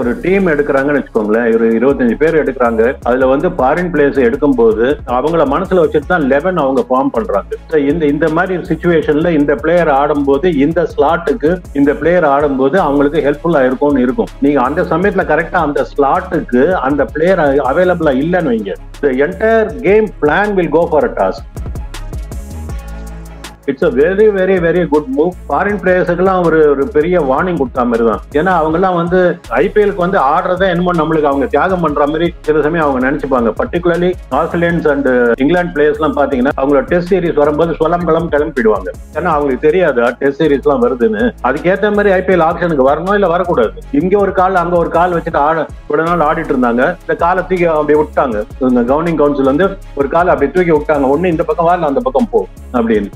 ஒரு டீம் எடுக்கிறாங்கன்னு வச்சுக்கோங்களேன். ஒரு இருபத்தஞ்சு பேர் எடுக்கிறாங்க. அதுல வந்து ஃபாரின் பிளேயர்ஸ் எடுக்கும்போது அவங்கள மனசுல வச்சுட்டு தான் லெவன் அவங்க ஃபார்ம் பண்றாங்க. இந்த இந்த மாதிரி சுச்சுவேஷன்ல இந்த பிளேயர் ஆடும்போது இந்த ஸ்லாட்டுக்கு இந்த பிளேயர் ஆடும்போது அவங்களுக்கு ஹெல்ப்ஃபுல்லா இருக்கும்னு இருக்கும். நீங்க அந்த சமயத்துல கரெக்டா அந்த ஸ்லாட்டுக்கு அந்த பிளேயர் அவைலபிளா இல்லைன்னு வைங்க. Entire game plan will go for a task it's a very very very good move foreign பிளேயர்ஸுக்கெல்லாம் ஒரு ஒரு பெரிய வார்னிங் கொடுத்தா மாதிரி தான். ஏன்னா அவங்கெல்லாம் வந்து ஐபிஎலுக்கு வந்து ஆடுறத என்னமோ நம்மளுக்கு அவங்க தியாகம் பண்ற மாதிரி சில சமயம் அவங்க நினைச்சுப்பாங்க. Particularly Australians and England players எல்லாம் பாத்தீங்கன்னா அவங்களோட டெஸ்ட் சீரிஸ் வரும்போது சொலம் கிளம் கிளம்பிடுவாங்க. ஏன்னா அவங்களுக்கு தெரியாது டெஸ்ட் சீரிஸ் எல்லாம் வருதுன்னு. அதுக்கேற்ற மாதிரி ஐபிஎல் ஆப்ஷனுக்கு வரணும் இல்ல வரக்கூடாது? இங்க ஒரு கால் அங்க ஒரு கால் வச்சுட்டு ஆட இவ்வளவு நாள் ஆடிட்டு இருந்தாங்க. இந்த காலை தூக்கி அப்படி விட்டாங்க. இந்த கவர்னிங் கவுன்சில் வந்து ஒரு காலை அப்படி தூக்கி விட்டாங்க. ஒண்ணு இந்த பக்கம் வரல அந்த பக்கம் போ அப்படின்னு.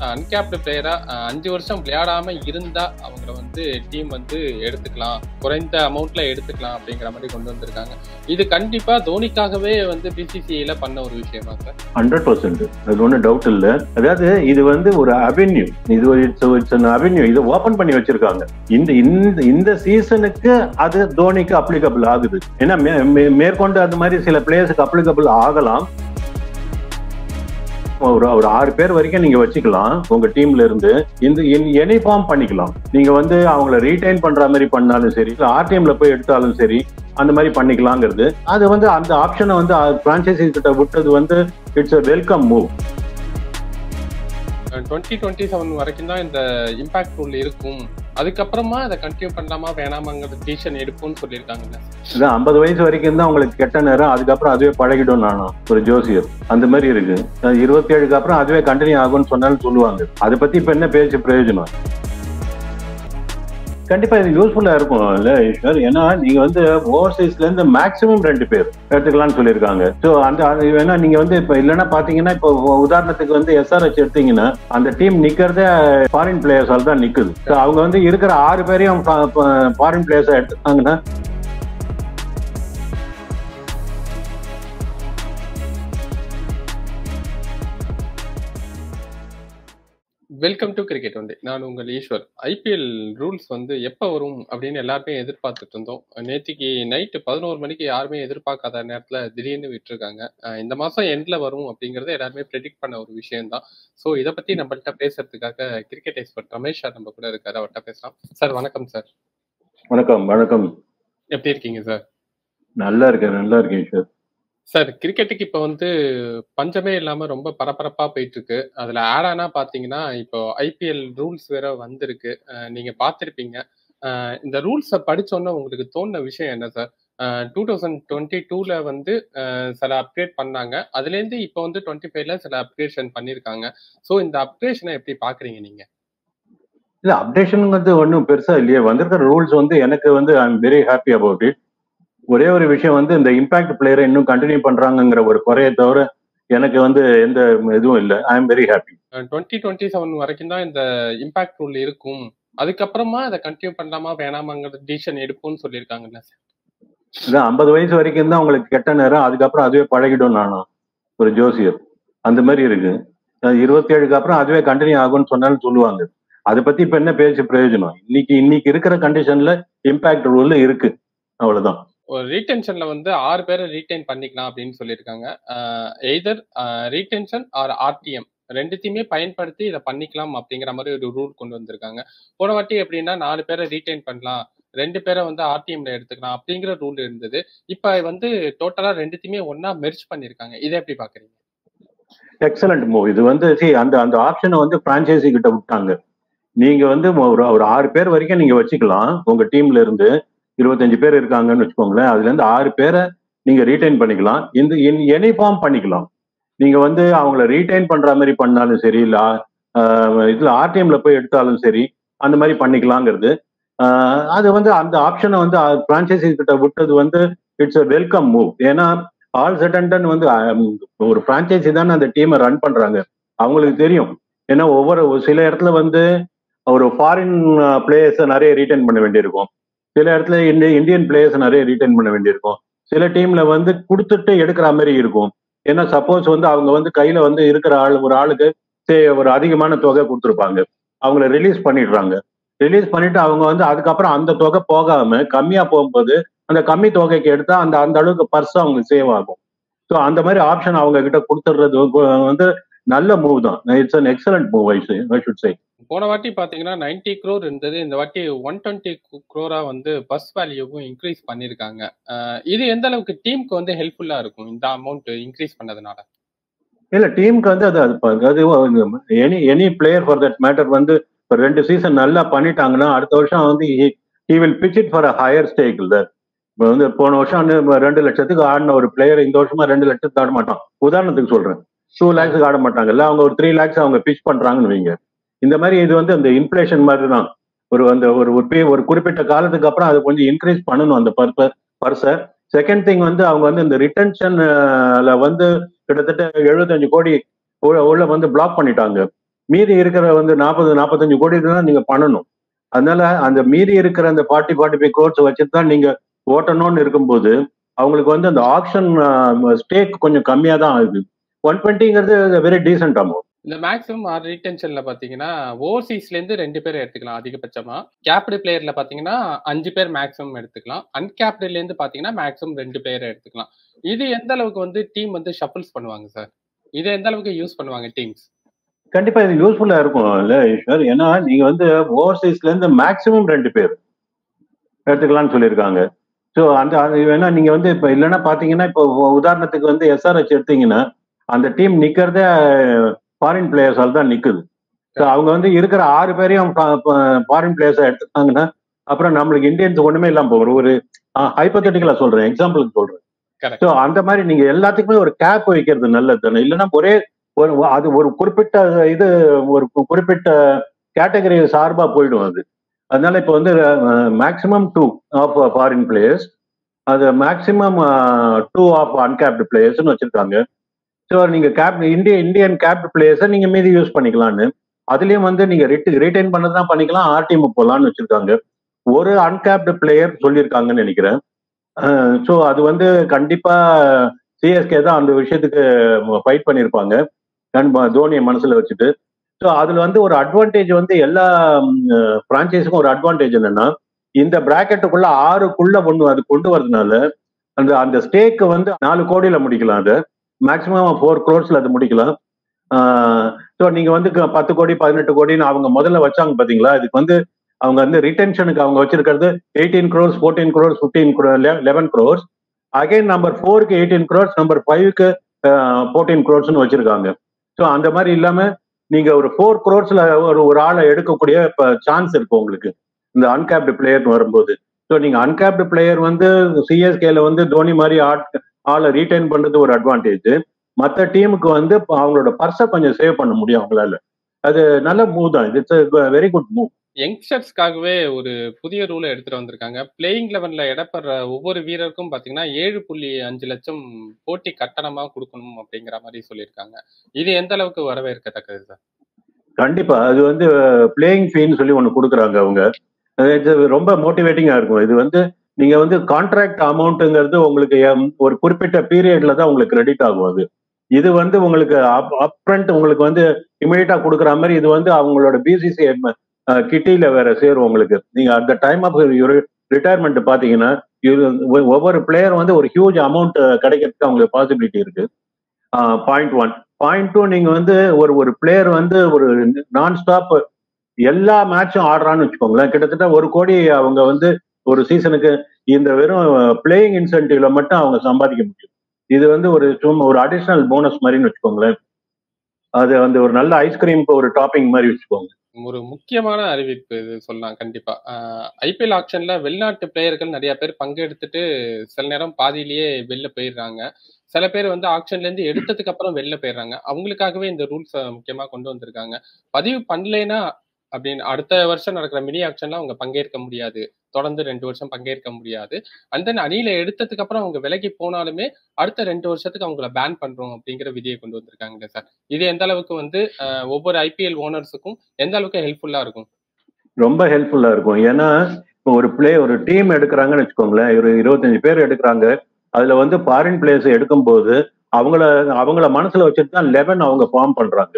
அன்கேப்டு பிளேயரா அஞ்சு வருஷம் விளையாடாம இருந்தா அவங்கள வந்து டீம் வந்து எடுத்துக்கலாம். குறைந்த அமௌண்ட்ல எடுத்துக்கலாம் அப்படிங்கிற மாதிரி கொண்டு வந்திருக்காங்க. இது கண்டிப்பா தோனிக்காகவே வந்து பிசிசிஐல பண்ண ஒரு விஷயமா சார்? ஹண்ட்ரட் பர்சன்ட் அது ஒன்றும் டவுட் இல்லை. அதாவது இது வந்து ஒரு அவென்யூ இது இட்ஸ் அவென்யூ இதை ஓபன் பண்ணி வச்சிருக்காங்க. இந்த இந்த இந்த சீசனுக்கு அது தோனிக்கு அப்ளிகபிள் ஆகுது. ஏன்னா மே- மே- மேற்கொண்டு அந்த மாதிரி சில பிளேயர்ஸுக்கு அப்ளிகபிள் ஆகலாம். ஒரு ஒரு ஆறு பேர் வரைக்கும் நீங்க வச்சுக்கலாம். உங்க டீம்ல இருந்து. இந்த எனி ஃபார்ம் பண்ணிக்கலாம். நீங்க வந்து அவங்கள ரீடைன் பண்ற மாதிரி பண்ணாலும் சரி இல்ல ஆர்டிஎம்ல போய் எடுத்தாலும் சரி அந்த மாதிரி பண்ணிக்கலாங்கிறது. அது வந்து அந்த ஆப்ஷனை வந்து பிரான்ச்சைசி கிட்ட விட்டது வந்து it's a welcome move twenty twenty seven வரைக்கும் தான் இந்த இம்பாக்ட் ரூல் இருக்கும். அதுக்கப்புறமா அதை கண்டினியூ பண்ணலாமா வேணாமாங்கிற டிசிஷன் எடுப்போம்னு சொல்லியிருக்காங்கல்ல இதான் ஐம்பது வயசு வரைக்கும் தான் உங்களுக்கு கெட்ட நேரம் அதுக்கப்புறம் அதுவே பழகிடும் நானும் ஒரு ஜோசியர். அந்த மாதிரி இருக்கு. இருபத்தி ஏழுக்கு அப்புறம் அதுவே கண்டினியூ ஆகும்னு சொன்னாலும் சொல்லுவாங்க. அதை பத்தி இப்ப என்ன பேச்சு பிரயோஜனம்? கண்டிப்பா இது யூஸ்ஃபுல்லா இருக்கும் இல்ல ஈஸ்வர் ஏன்னா நீங்க வந்து ஓவர்சீஸ்ல இருந்து மேக்சிமம் ரெண்டு பேர் எடுத்துக்கலாம்னு சொல்லியிருக்காங்க. ஸோ அந்த அது வேணா நீங்க வந்து இப்ப இல்லைன்னா பாத்தீங்கன்னா இப்போ உதாரணத்துக்கு வந்து எஸ்ஆர்எச் எடுத்தீங்கன்னா அந்த டீம் நிக்கிறதே ஃபாரின் பிளேயர்ஸால் தான் நிக்குது. ஸோ அவங்க வந்து இருக்கிற ஆறு பேரையும் ஃபாரின் பிளேயர்ஸா எடுத்துட்டாங்கன்னா வெல்கம் டு கிரிக்கெட் வந்து நான் உங்கள் ஈஸ்வர். ஐபிஎல் ரூல்ஸ் வந்து எப்போ வரும் அப்படின்னு எல்லாருமே எதிர்பார்த்துட்டு இருந்தோம். நேத்திக்கு நைட்டு பதினோரு மணிக்கு யாருமே எதிர்பார்க்காத நேரத்தில் திடீர்னு விட்டுருக்காங்க. இந்த மாதம் எண்டில் வரும் அப்படிங்கிறத எல்லாருமே ப்ரெடிக்ட் பண்ண ஒரு விஷயம்தான். ஸோ இதை பற்றி நம்மள்ட்ட பேசுறதுக்காக கிரிக்கெட் எக்ஸ்பர்ட் ரமேஷ் சார் நம்ம கூட இருக்காரு. அவர்கிட்ட பேசலாம். சார் வணக்கம் சார். வணக்கம் வணக்கம். எப்படி இருக்கீங்க சார்? நல்லா இருக்கேன் நல்லா இருக்கேன் ஈஸ்வர் சார் கிரிக்கெட்டுக்கு இப்போ வந்து பஞ்சமே இல்லாம ரொம்ப பரபரப்பா போயிட்டு இருக்கு அதுல ஆடானா பாத்தீங்கன்னா இப்போ ஐபிஎல் ரூல்ஸ் வேற வந்திருக்கு. நீங்க பார்த்துருப்பீங்க இந்த ரூல்ஸை படிச்சோன்னே உங்களுக்கு தோணுன விஷயம் என்ன சார்? டூ தௌசண்ட் டுவெண்ட்டி டூல வந்து சில அப்கிரேட் பண்ணாங்க. அதுலேருந்து இப்போ வந்து டுவெண்ட்டி ஃபைவ்ல சில அப்கிரேஷன் பண்ணியிருக்காங்க ஸோ இந்த அப்கிரேஷனை எப்படி பாக்குறீங்க நீங்க? இல்ல அப்டேஷனுங்கிறது ஒன்றும் பெருசா இல்லையே. வந்திருக்கிற ரூல்ஸ் வந்து எனக்கு வந்து I am very happy about it ஒரே ஒரு விஷயம் வந்து இந்த இம்பாக்ட் பிளேயரை இன்னும் கண்டினியூ பண்றாங்கங்கிற ஒரு குறையை தவிர எனக்கு வந்து எந்த இதுவும் இல்லை. I am very happy twenty twenty seven வரைக்கும் தான் இந்த இம்பாக்ட் ரூல் இருக்கும். அதுக்கப்புறமா அதை கண்டினியூ பண்ணலாமா வேணாமாங்கிற டிசிஷன் எடுப்போம்னு சொல்லியிருக்காங்கல்ல சார்? இதான் ஐம்பது வயசு வரைக்கும் தான் உங்களுக்கு கெட்ட நேரம் அதுக்கப்புறம் அதுவே பழகிடும் நானும் ஒரு ஜோசியர். அந்த மாதிரி இருக்கு. இருபத்தி ஏழுக்கு அப்புறம் அதுவே கண்டினியூ ஆகும்னு சொன்னாலும் சொல்லுவாங்க. அதை பத்தி இப்ப என்ன பேச்சு பிரயோஜனம்? இன்னைக்கு இன்னைக்கு இருக்கிற கண்டிஷன்ல இம்பாக்ட் ரூல் இருக்கு. அவ்வளவுதான். ஒரு ரீடென்ஷன்ல வந்து ஆறு பேரை ரீடைன் பண்ணிக்கலாம் அப்படின்னு சொல்லியிருக்காங்க. எய்தர் ரீடென்ஷன் ஆர் ஆர்டிஎம் ரெண்டுத்தையுமே பயன்படுத்தி இதை பண்ணிக்கலாம் அப்படிங்கிற மாதிரி ஒரு ரூல் கொண்டு வந்திருக்காங்க. போன வாட்டி எப்படின்னா நாலு பேரை ரீடைன் பண்ணலாம் ரெண்டு பேரை வந்து ஆர்டிஎம்ல எடுத்துக்கலாம் அப்படிங்கிற ரூல் இருந்தது. இப்ப வந்து டோட்டலா ரெண்டுத்தையுமே ஒன்னா மெர்ஜ் பண்ணிருக்காங்க இதை எப்படி பாக்குறீங்க எக்ஸலண்ட் மூவ் இது வந்து சரி அந்த அந்த ஆப்ஷனை வந்து பிரான்ச்சைசி கிட்ட விட்டாங்க. நீங்க வந்து ஒரு ஒரு ஆறு பேர் வரைக்கும் நீங்க வச்சுக்கலாம். உங்க டீம்ல இருந்து இருபத்தஞ்சு பேர் இருக்காங்கன்னு வச்சுக்கோங்களேன். அதுல இருந்து ஆறு பேரை நீங்க ரீடைன் பண்ணிக்கலாம். இந்த எனி ஃபார்ம் பண்ணிக்கலாம். நீங்க வந்து அவங்கள ரீடைன் பண்ற மாதிரி பண்ணாலும் சரி இல்ல இதில் இதுல ஆர்டிஎம்ல போய் எடுத்தாலும் சரி அந்த மாதிரி பண்ணிக்கலாங்கிறது. அது வந்து அந்த ஆப்ஷனை வந்து பிரான்ச்சைசி கிட்ட விட்டது வந்து இட்ஸ் அ வெல்கம் மூவ் ஏன்னா ஆல் செட்டன்டன் வந்து ஒரு பிரான்ச்சைசி தானே அந்த டீமை ரன் பண்றாங்க. அவங்களுக்கு தெரியும். ஏன்னா ஒவ்வொரு சில இடத்துல வந்து ஒரு ஃபாரின் பிளேயர்ஸை நிறைய ரீட்டைன் பண்ண வேண்டியிருக்கும். சில இடத்துல இந்திய இந்தியன் பிளேயர்ஸ் நிறைய ரீட்டைன் பண்ண வேண்டியிருக்கும். சில டீம்ல வந்து கொடுத்துட்டு எடுக்கிற மாதிரி இருக்கும். ஏன்னா சப்போஸ் வந்து அவங்க வந்து கையில வந்து இருக்கிற ஆள் ஒரு ஆளுக்கு ஒரு அதிகமான தொகை கொடுத்துருப்பாங்க. அவங்கள ரிலீஸ் பண்ணிடுறாங்க. ரிலீஸ் பண்ணிட்டு அவங்க வந்து அதுக்கப்புறம் அந்த தொகை போகாம கம்மியா போகும்போது அந்த கம்மி தொகைக்கு எடுத்தா அந்த அந்த அளவுக்கு பர்ஸ் அவங்களுக்கு சேவ் ஆகும். ஸோ அந்த மாதிரி ஆப்ஷன் அவங்க கிட்ட கொடுத்துடுறது வந்து நல்ல மூவ் தான். It's an excellent move I should say போன வாட்டி பாத்தீங்கன்னா நைன்டி க்ரோர் இருந்தது. இந்த வாட்டி ஒன் டுவெண்ட்டி க்ரோரா வந்து பஸ் வேல்யூவும் இன்க்ரீஸ் பண்ணிருக்காங்க. இது எந்த அளவுக்கு டீமுக்கு வந்து ஹெல்ப்ஃபுல்லா இருக்கும் இந்த அமௌண்ட் இன்க்ரீஸ் பண்ணதுனால? இல்ல டீமுக்கு வந்து அது அது any any player for that matter வந்து ஒரு ரெண்டு சீசன் நல்லா பண்ணிட்டாங்கன்னா அடுத்த வருஷம் வந்து he will pitch it for a higher stake sir இப்போ வந்து போன வருஷம் ரெண்டு லட்சத்துக்கு ஆடின ஒரு பிளேயர் இந்த வருஷமா ரெண்டு லட்சத்துக்கு ஆட மாட்டான். உதாரணத்துக்கு சொல்றேன். டூ லேக்ஸுக்கு ஆட மாட்டாங்கல்ல அவங்க ஒரு த்ரீ லேக்ஸ் அவங்க பிச் பண்றாங்கன்னு வைங்க. இந்த மாதிரி இது வந்து அந்த இன்ஃபிளேஷன் மாதிரி தான் ஒரு அந்த ஒரு ஒரு குறிப்பிட்ட காலத்துக்கு அப்புறம் அதை கொஞ்சம் இன்க்ரீஸ் பண்ணணும் அந்த பர்ப பர்ஸை செகண்ட் திங் வந்து அவங்க வந்து இந்த ரிட்டன்ஷன்ல வந்து கிட்டத்தட்ட எழுபத்தஞ்சு கோடி உள்ள வந்து பிளாக் பண்ணிட்டாங்க. மீதி இருக்கிற வந்து நாற்பது நாற்பத்தஞ்சு கோடி தான் நீங்க பண்ணணும். அதனால அந்த மீதி இருக்கிற அந்த ஃபார்ட்டி ஃபார்ட்டி ஃபைவ் கோர்ஸ் வச்சுட்டு தான் நீங்க ஓட்டணும்னு இருக்கும்போது அவங்களுக்கு வந்து அந்த ஆப்ஷன் ஸ்டேக் கொஞ்சம் கம்மியாக தான் ஆகுது. ஒன் டுவெண்ட்டிங்கிறது வெரி டீசென்ட் அமௌண்ட் இந்த மேக்ஸிமம் ஆர் ரீடென்ஷன்ல பாத்தீங்கன்னா ஓவர்சீஸ்ல இருந்து ரெண்டு பேர் எடுத்துக்கலாம் அதிகபட்சமா. கேப்டு பிளேயர்ல பாத்தீங்கன்னா அஞ்சு பேர் மேக்ஸிமம் எடுத்துக்கலாம். அன்கேப்டுல இருந்து பாத்தீங்கன்னா மேக்ஸிமம் ரெண்டு பேர் எடுத்துக்கலாம். இது எந்த அளவுக்கு வந்து டீம் வந்து ஷஃபிள்ஸ் பண்ணுவாங்க சார் இது எந்த அளவுக்கு யூஸ் பண்ணுவாங்க டீம்ஸ் கண்டிப்பா இது யூஸ்ஃபுல்லா இருக்கும் இல்ல ஈஸ்வர் ஏன்னா நீங்க வந்து ஓவர்சீஸ்ல இருந்து மேக்ஸிமம் ரெண்டு பேர் எடுத்துக்கலாம்னு சொல்லியிருக்காங்க. ஸோ அந்த அது வேணா நீங்க வந்து இப்போ இல்லைன்னா பாத்தீங்கன்னா இப்போ உதாரணத்துக்கு வந்து எஸ்ஆர்ஹெச் எடுத்தீங்கன்னா அந்த டீம் நிக்கிறதே ஃபாரின் பிளேயர்ஸால் தான் நிக்குது. ஸோ அவங்க வந்து இருக்கிற ஆறு பேரையும் ஃபாரின் பிளேயர்ஸா எடுத்துட்டாங்கன்னா அப்புறம் நம்மளுக்கு இந்தியன்ஸ் ஒண்ணுமே இல்லாம போகிறோம் ஒரு ஹைப்பத்தட்டிக்கலா சொல்றேன் எக்ஸாம்பிளுக்கு சொல்றேன். ஸோ அந்த மாதிரி நீங்க எல்லாத்துக்குமே ஒரு கேப் வைக்கிறது நல்லது தானே? இல்லைன்னா ஒரே ஒரு அது ஒரு குறிப்பிட்ட இது ஒரு குறிப்பிட்ட கேட்டகரி சார்பா போயிடும் அது. அதனால இப்போ வந்து maximum two of foreign players அது மேக்சிமம் டூ ஆஃப் அன்கேப்டு பிளேயர்ஸ்னு வச்சிருக்காங்க. ஸோ நீங்க கேப் இந்திய இந்தியன் கேப்டு பிளேயர்ஸை நீங்க மீதி யூஸ் பண்ணிக்கலாம்னு. அதுலயும் வந்து நீங்க ரிட்டைன் பண்ணது தான் பண்ணிக்கலாம் ஆர்டிஎம் போலான்னு வச்சிருக்காங்க. ஒரு அன்கேப்டு பிளேயர் சொல்லியிருக்காங்கன்னு நினைக்கிறேன். ஸோ அது வந்து கண்டிப்பா சிஎஸ்கே தான் அந்த விஷயத்துக்கு ஃபைட் பண்ணியிருப்பாங்க. தோனியை மனசுல வச்சுட்டு. ஸோ அதுல வந்து ஒரு அட்வான்டேஜ் வந்து எல்லா பிரான்ச்சைஸுக்கும் ஒரு அட்வான்டேஜ் என்னன்னா இந்த பிராக்கெட்டுக்குள்ள ஆறுக்குள்ள ஒன்று அது கொண்டு வரதுனால அந்த அந்த ஸ்டேக்கு வந்து நாலு கோடியில முடிக்கலாம் அது. மேக்சிமம் ஃபோர் க்ரோர்ஸ்ல அது முடிக்கலாம் ஸோ நீங்க வந்து பத்து கோடி பதினெட்டு கோடின்னு அவங்க முதல்ல வச்சாங்க பாத்தீங்களா? இதுக்கு வந்து அவங்க வந்து ரிட்டென்ஷனுக்கு அவங்க வச்சிருக்கிறது eighteen crores fourteen crores fifteen eleven crores again number ஃபோருக்கு எயிட்டீன் க்ரோர்ஸ் நம்பர் ஃபைவ்க்கு ஃபோர்டீன் க்ரோர்ஸ்னு வச்சிருக்காங்க. ஸோ அந்த மாதிரி இல்லாம நீங்க ஒரு ஃபோர் க்ரோர்ஸ்ல ஒரு ஒரு ஆளை எடுக்கக்கூடிய சான்ஸ் இருக்கு உங்களுக்கு. இந்த அன்கேப்டு பிளேயர்னு வரும்போது. ஸோ நீங்க அன்கேப்டு பிளேயர் வந்து சிஎஸ்கேல வந்து தோனி மாதிரி ஆட் ஆளை ரீடைன் பண்றது ஒரு அட்வான்டேஜ் மற்ற டீமுக்கு வந்து அவங்களோட பர்ஸை கொஞ்சம் சேவ் பண்ண முடியும் அவங்களால. அது நல்ல மூவ் தான். இட்ஸ் வெரி குட் மூவ் யங்ஸ்டர்ஸ்க்காகவே ஒரு புதிய ரூலை எடுத்துட்டு வந்திருக்காங்க. பிளேயிங் லெவன்ல இடப்படுற ஒவ்வொரு வீரருக்கும் பாத்தீங்கன்னா ஏழு புள்ளி அஞ்சு லட்சம் போட்டி கட்டணமா கொடுக்கணும் அப்படிங்கிற மாதிரி சொல்லியிருக்காங்க. இது எந்த அளவுக்கு வரவேற்கத்தக்கது சார் கண்டிப்பா. அது வந்து பிளேயிங் ஃபீன்னு சொல்லி ஒன்று கொடுக்குறாங்க அவங்க. ரொம்ப மோட்டிவேட்டிங்கா இருக்கும். இது வந்து நீங்க வந்து கான்ட்ராக்ட் அமௌண்ட்டுங்கிறது உங்களுக்கு ஒரு குறிப்பிட்ட பீரியட்ல தான் உங்களுக்கு கிரெடிட் ஆகும் அது. இது வந்து உங்களுக்கு அப்ரண்ட் உங்களுக்கு வந்து இமீடியட்டா கொடுக்குற மாதிரி இது வந்து அவங்களோட பிசிசி கிட்டியில வேற சேரும் உங்களுக்கு. நீங்க த டைம் ஆஃப் ரிட்டையர்மெண்ட் பாத்தீங்கன்னா ஒவ்வொரு பிளேயர் வந்து ஒரு ஹியூஜ் அமௌண்ட் கிடைக்கிறதுக்கு அவங்களுக்கு பாசிபிலிட்டி இருக்கு. பாயிண்ட் ஒன் பாயிண்ட் டூ நீங்க வந்து ஒரு ஒரு பிளேயர் வந்து ஒரு நான் ஸ்டாப் எல்லா மேட்சும் ஆடுறான்னு வச்சுக்கோங்களேன். கிட்டத்தட்ட ஒரு கோடி அவங்க வந்து ஒரு சீசனுக்கு இந்த வெறும் பிளேயிங் இன்சென்டிவ்ல மட்டும் அவங்க சம்பாதிக்க முடியும். இது வந்து ஒரு சும்மா ஒரு அடிஷனல் போனஸ் மாதிரின்னு வச்சுக்கோங்களேன். அது வந்து ஒரு நல்ல ஐஸ்கிரீம் ஒரு டாப்பிங் மாதிரி வச்சுக்கோங்க. ஒரு முக்கியமான அறிவிப்பு இது சொல்லலாம் கண்டிப்பா. ஐபிஎல் ஆக்ஷன்ல வெளிநாட்டு பிளேயர்கள் நிறைய பேர் பங்கெடுத்துட்டு சில நேரம் பாதியிலேயே வெளில போயிடுறாங்க. சில பேர் வந்து ஆக்ஷன்ல இருந்து எடுத்ததுக்கு அப்புறம் வெளில போயிடுறாங்க. அவங்களுக்காகவே இந்த ரூல்ஸ் முக்கியமா கொண்டு வந்திருக்காங்க. பதிவு பண்ணலைன்னா அப்படின்னு அடுத்த வருஷம் நடக்கிற மினி ஆக்ஷன்ல அவங்க பங்கேற்க முடியாது. தொடர்ந்து ரெண்டு வருஷம் பங்கேற்க முடியாது. அண்ட் தென் அணியில எடுத்ததுக்கு அப்புறம் அவங்க விலகி போனாலுமே அடுத்த ரெண்டு வருஷத்துக்கு அவங்கள பேன் பண்றோம் அப்படிங்கிற விதியை கொண்டு வந்திருக்காங்க சார் இது எந்த அளவுக்கு வந்து ஒவ்வொரு ஐபிஎல் ஓனர்ஸுக்கும் எந்த அளவுக்கு ஹெல்ப்ஃபுல்லா இருக்கும்? ரொம்ப ஹெல்ப்ஃபுல்லா இருக்கும். ஏன்னா இப்போ ஒரு பிளே ஒரு டீம் எடுக்கிறாங்கன்னு வச்சுக்கோங்களேன். ஒரு இருபத்தஞ்சு பேர் எடுக்கிறாங்க. அதுல வந்து ஃபாரின் பிளேயர்ஸ் எடுக்கும்போது அவங்கள அவங்கள மனசுல வச்சுட்டு தான் லெவன் அவங்க ஃபார்ம் பண்றாங்க.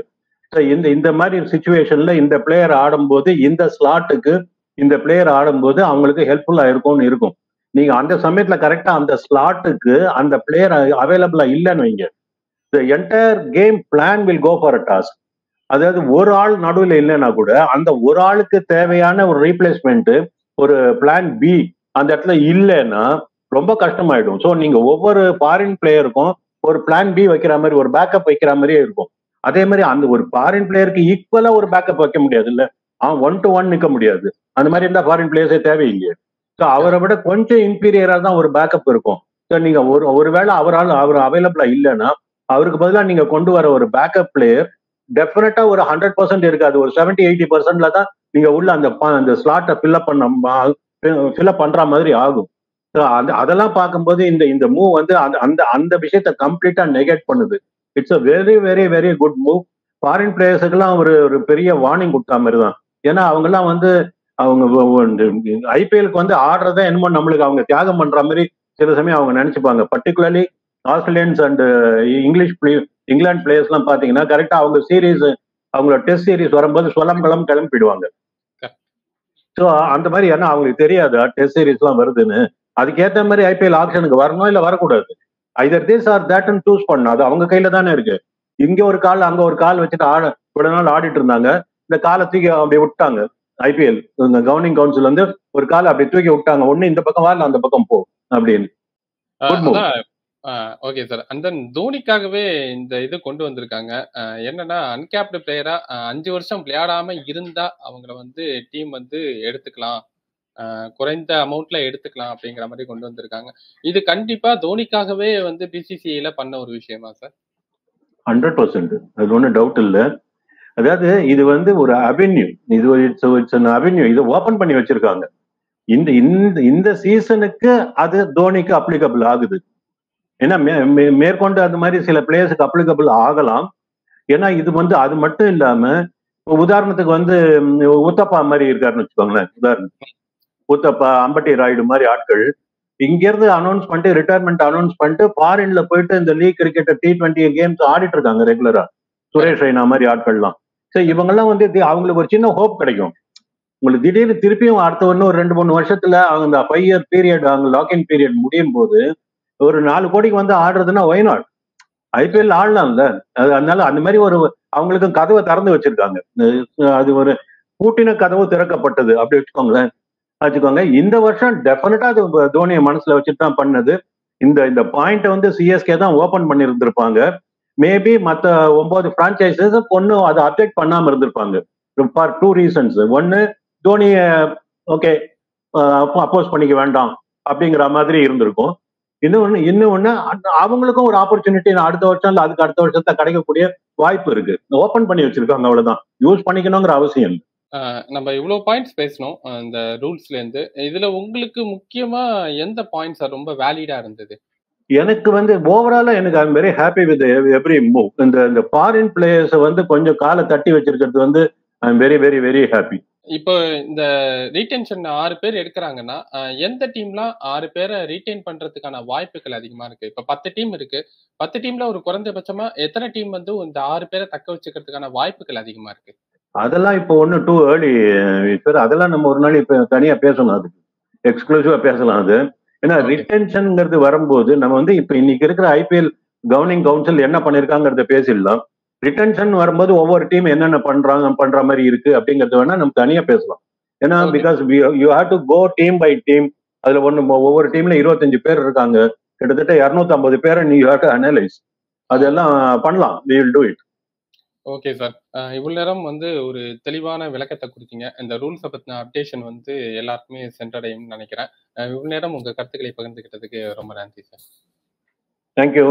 இந்த இந்த மாதிரி சுச்சுவேஷன்ல இந்த பிளேயர் ஆடும்போது இந்த ஸ்லாட்டுக்கு இந்த பிளேயர் ஆடும்போது அவங்களுக்கு ஹெல்ப்ஃபுல்லா இருக்கும்னு இருக்கும். நீங்க அந்த சமயத்துல கரெக்டா அந்த ஸ்லாட்டுக்கு அந்த பிளேயர் அவைலபிளா இல்லைன்னு வைங்க. The entire game plan will go for a task அதாவது ஒரு ஆள் நடுவில் இல்லைன்னா கூட அந்த ஒரு ஆளுக்கு தேவையான ஒரு ரீப்ளேஸ்மெண்ட் ஒரு பிளான் பி அந்த இடத்துல இல்லைன்னா ரொம்ப கஷ்டமாயிடும். ஸோ நீங்க ஒவ்வொரு ஃபாரின் பிளேயருக்கும் ஒரு பிளான் பி வைக்கிற மாதிரி ஒரு பேக்கப் வைக்கிற மாதிரியே இருக்கும். அதே மாதிரி அந்த ஒரு ஃபாரின் பிளேயருக்கு ஈக்குவலா ஒரு பேக்கப் வைக்க முடியாது இல்ல அவன் ஒன் டு ஒன் நிக்க முடியாது. அந்த மாதிரி இருந்தா ஃபாரின் பிளேயர்ஸே தேவையில்லையே. ஸோ அவரை விட கொஞ்சம் இன்பீரியரா தான் ஒரு பேக்கப் இருக்கும். ஸோ நீங்க ஒரு ஒருவேளை அவரால் அவர் அவைலபிளா இல்லைன்னா அவருக்கு பதிலாக நீங்க கொண்டு வர ஒரு பேக்கப் பிளேயர் டெஃபினட்டா ஒரு ஹண்ட்ரட் பர்சன்ட் இருக்காது. ஒரு செவன்டி எயிட்டி பர்சன்ட்ல தான் நீங்க உள்ள அந்த அந்த ஸ்லாட்டை ஃபில்அப் பண்ண ஃபில்அப் பண்ற மாதிரி ஆகும். அந்த அதெல்லாம் பார்க்கும்போது இந்த இந்த மூவ் வந்து அந்த அந்த அந்த விஷயத்த கம்ப்ளீட்டா நெகட் பண்ணுது. It's a very very very good move foreign பிளேயர்ஸுக்கெல்லாம் ஒரு ஒரு பெரிய வார்னிங் கொடுத்தா மாதிரி தான். ஏன்னா அவங்கெல்லாம் வந்து அவங்க ஐபிஎலுக்கு வந்து ஆடுறதே என்னமோ நம்மளுக்கு அவங்க தியாகம் பண்ற மாதிரி சில சமயம் அவங்க நினைச்சுப்பாங்க. Particularly Australians and English play England players எல்லாம் பாத்தீங்கன்னா கரெக்டா அவங்க சீரீஸ் அவங்களோட டெஸ்ட் சீரீஸ் வரும்போது சொலம் கிளம் கிளம்பிடுவாங்க. ஸோ அந்த மாதிரி ஏன்னா அவங்களுக்கு தெரியாதா டெஸ்ட் சீரீஸ் எல்லாம் வருதுன்னு. அதுக்கேற்ற மாதிரி ஐபிஎல் ஆக்ஷனுக்கு வரணும் இல்ல வரக்கூடாது? ஐதர் திஸ் ஆர் தேட்னு சூஸ் பண்ணணும் அது அவங்க கையில தானே இருக்கு. இங்க ஒரு கால் அங்க ஒரு கால் வச்சுட்டு ஆட இவ்வளவு நாள் ஆடிட்டு இருந்தாங்க. இந்த காலை தூக்கி அப்படி விட்டாங்க. ஐபிஎல் இந்த கவர்னிங் கவுன்சில் வந்து ஒரு காலை அப்படி தூக்கி விட்டாங்க. ஒண்ணு இந்த பக்கம் வா அந்த பக்கம் போ அப்படின்னு. ஓகே சார் அண்ட் தென் தோனிக்காகவே இந்த இது கொண்டு வந்திருக்காங்க. என்னன்னா அன்கேப்டு பிளேயரா அஞ்சு வருஷம் விளையாடாம இருந்தா அவங்கள வந்து டீம் வந்து எடுத்துக்கலாம். குறைந்த அமௌண்ட்ல எடுத்துக்கலாம் அப்படிங்கிற மாதிரி கொண்டு வந்திருக்காங்க. இது கண்டிப்பா தோனிக்காகவே வந்து பிசிசிஐல பண்ண ஒரு விஷயமா சார் ஹண்ட்ரட் பர்சன்ட் அது ஒன்றும் டவுட் இல்லை. அதாவது இது வந்து ஒரு அவென்யூ இது இட்ஸ் இட்ஸ் அவென்யூ இதை ஓபன் பண்ணி வச்சிருக்காங்க. இந்த இந்த இந்த சீசனுக்கு அது தோனிக்கு அப்ளிகபிள் ஆகுது. ஏன்னா மேற்கொண்டு அந்த மாதிரி சில பிளேயர்ஸுக்கு அப்ளிகபிள் ஆகலாம். ஏன்னா இது வந்து அது மட்டும் இல்லாம உதாரணத்துக்கு வந்து உத்தப்பா மாதிரி இருக்காருன்னு வச்சுக்கோங்களேன். உதாரணத்துக்கு. உத்தப்பா அம்பட்டி ராயுடு மாதிரி ஆட்கள் இங்கிருந்து அனௌன்ஸ் பண்ணிட்டு ரிட்டையர்மெண்ட் அனௌன்ஸ் பண்ணிட்டு ஃபாரின்ல போயிட்டு இந்த league cricket T twenty games ஆடிட்டு இருக்காங்க ரெகுலரா சுரேஷ் ரெய்னா மாதிரி ஆட்கள்லாம். சரி இவங்கெல்லாம் வந்து அவங்களுக்கு ஒரு சின்ன ஹோப் கிடைக்கும். உங்களுக்கு திடீர்னு திருப்பியும் அடுத்த ஒன்று ஒரு ரெண்டு மூணு வருஷத்துல அவங்க அந்த ஃபைவ் இயர் பீரியட் அவங்க லாக்இன் பீரியட் முடியும் போது ஒரு நாலு கோடிக்கு வந்து ஆடுறதுன்னா ஒய்நாட் ஐபிஎல் ஆடலாம்ல. அது அதனால அந்த மாதிரி ஒரு அவங்களுக்கும் கதவை திறந்து வச்சிருக்காங்க. அது ஒரு கூட்டின கதவு திறக்கப்பட்டது. அப்படி வச்சுக்கோங்களேன். வச்சுக்கோங்க. இந்த வருஷம் டெஃபினட்டா அது தோனியை மனசுல வச்சுட்டு தான் பண்ணது. இந்த இந்த பாயிண்ட்டை வந்து சிஎஸ்கே தான் ஓபன் பண்ணியிருந்திருப்பாங்க மேபி மற்ற ஒன்பது பிரான்ச்சைசஸ் ஒன்னும் அதை அப்டேட் பண்ணாம இருந்திருப்பாங்க. ஃபார் டூ ரீசன்ஸ் ஒன்னு தோனியை ஓகே அப்போஸ் பண்ணிக்க வேண்டாம் அப்படிங்கிற மாதிரி இருந்திருக்கும். இன்னொன்னு இன்னொன்னு அவங்களுக்கும் ஒரு ஆப்பர்ச்சுனிட்டி அடுத்த வருஷம் இல்லை அதுக்கு அடுத்த வருஷத்தை கிடைக்கக்கூடிய வாய்ப்பு இருக்கு. ஓபன் பண்ணி வச்சிருக்காங்க அவ்வளவுதான். யூஸ் பண்ணிக்கணுங்கிற அவசியம் நம்ம இவ்வளவு பாயிண்ட்ஸ் பேசணும் இந்த ரூல்ஸ்ல இருந்து. இதுல உங்களுக்கு முக்கியமா எந்த பாயிண்ட்ஸ் ரொம்ப வேலிடா இருந்தது? எனக்கு வந்து ஓவராலா எனக்கு I'm very happy with every move இந்த இந்த ஃபாரின் பிளேயர்ஸை வந்து கொஞ்சம் காலை தட்டி வச்சிருக்கிறது வந்து I am very very very happy இப்போ இந்த ரீடென்ஷன் ஆறு பேர் எடுக்கிறாங்கன்னா எந்த டீம்லாம் ஆறு பேரை ரீடைன் பண்றதுக்கான வாய்ப்புகள் அதிகமா இருக்கு? இப்ப பத்து டீம் இருக்கு. பத்து டீம்ல ஒரு குறைந்தபட்சமா எத்தனை டீம் வந்து இந்த ஆறு பேரை தக்க வச்சுக்கிறதுக்கான வாய்ப்புகள் அதிகமா இருக்கு? அதெல்லாம் இப்போ ஒன்று டூ ஏர்லி சார் அதெல்லாம் நம்ம ஒரு நாள் இப்போ தனியா பேசணும் அதுக்கு. எக்ஸ்க்ளூசிவா பேசலாம் அது. ஏன்னா ரிட்டென்ஷன்ங்கிறது வரும்போது நம்ம வந்து இப்போ இன்னைக்கு இருக்கிற ஐபிஎல் கவர்னிங் கவுன்சில் என்ன பண்ணிருக்காங்கிறத பேசிடலாம். ரிட்டன்ஷன் வரும்போது ஒவ்வொரு டீம் என்னென்ன பண்றாங்க பண்ற மாதிரி இருக்கு அப்படிங்கறது வேணா நம்ம தனியா பேசலாம். ஏன்னா because you have to go team by team அதுல ஒண்ணு ஒவ்வொரு டீம்ல இருபத்தஞ்சு பேர் இருக்காங்க. கிட்டத்தட்ட இரநூத்தி ஐம்பது பேரை நீ ஹேவ் டு அனலைஸ் அதெல்லாம் பண்ணலாம். We will do it okay sir. இவ்வளவு நேரம் வந்து ஒரு தெளிவான விளக்கத்தை கொடுத்தீங்க. இந்த ரூல்ஸை பத்தின அப்டேஷன் வந்து எல்லாருக்குமே சென்றடையும்னு நினைக்கிறேன். இவ்வளவு நேரம் உங்க கருத்துக்களை பகிர்ந்துகிட்டதுக்கு ரொம்ப நன்றி சார். தேங்க்யூ